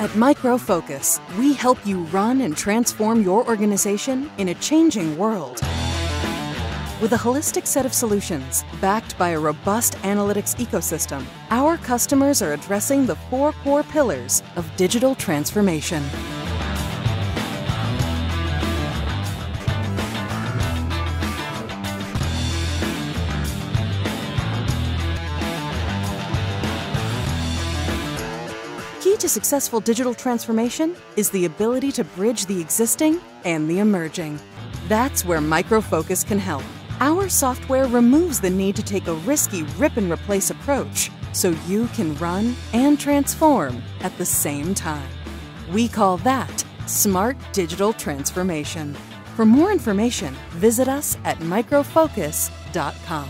At Micro Focus, we help you run and transform your organization in a changing world. With a holistic set of solutions backed by a robust analytics ecosystem, our customers are addressing the four core pillars of digital transformation. To successful digital transformation is the ability to bridge the existing and the emerging. That's where Micro Focus can help. Our software removes the need to take a risky rip and replace approach so you can run and transform at the same time. We call that Smart Digital Transformation. For more information, visit us at microfocus.com.